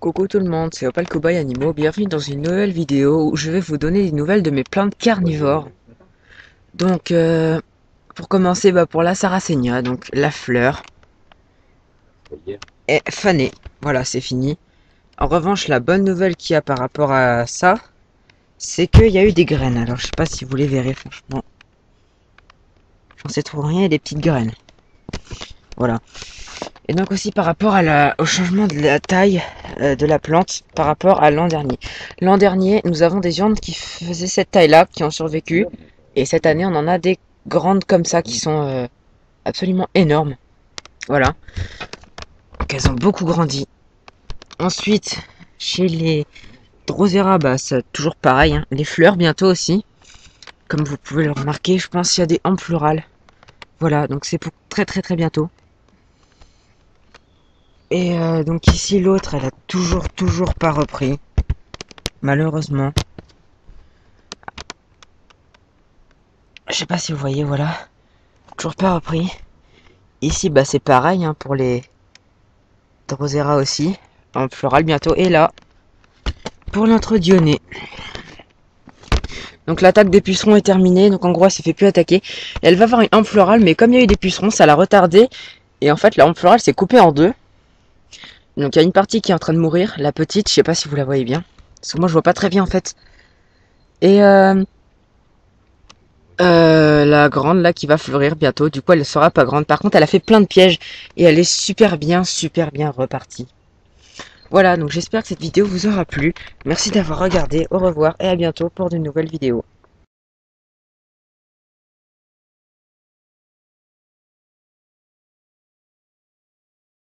Coucou tout le monde, c'est Opal Cowboy Animaux, bienvenue dans une nouvelle vidéo où je vais vous donner des nouvelles de mes plantes carnivores. Donc, euh, pour commencer, bah, pour la Sarracenia, donc la fleur est fanée, voilà c'est fini. En revanche, la bonne nouvelle qu'il y a par rapport à ça, c'est qu'il y a eu des graines. Alors, je sais pas si vous les verrez, franchement. J'en sais trop rien, il y a des petites graines. Voilà. Et donc aussi par rapport à la, au changement de la taille de la plante par rapport à l'an dernier. L'an dernier, nous avons des viandes qui faisaient cette taille-là, qui ont survécu. Et cette année, on en a des grandes comme ça, qui sont euh, absolument énormes. Voilà. Donc elles ont beaucoup grandi. Ensuite, chez les Drosera, c'est toujours pareil. Hein. Les fleurs bientôt aussi. Comme vous pouvez le remarquer, je pense qu'il y a des en plurales. Voilà, donc c'est pour très très très bientôt. Et euh, donc ici l'autre, elle a toujours toujours pas repris. Malheureusement. Je sais pas si vous voyez, voilà. Toujours pas repris. Ici, bah c'est pareil hein, pour les Drosera aussi. En floral bientôt. Et là, pour notre Dionée. Donc l'attaque des pucerons est terminée, donc en gros elle s'est fait plus attaquer. elle va avoir une hampe florale, mais comme il y a eu des pucerons, ça l'a retardé. Et en fait la hampe florale s'est coupée en deux. Donc il y a une partie qui est en train de mourir, la petite, je sais pas si vous la voyez bien. Parce que moi je vois pas très bien en fait. Et euh, euh, la grande là qui va fleurir bientôt, du coup elle ne sera pas grande. Par contre elle a fait plein de pièges et elle est super bien, super bien repartie. Voilà, donc j'espère que cette vidéo vous aura plu. Merci d'avoir regardé, au revoir et à bientôt pour de nouvelles vidéos.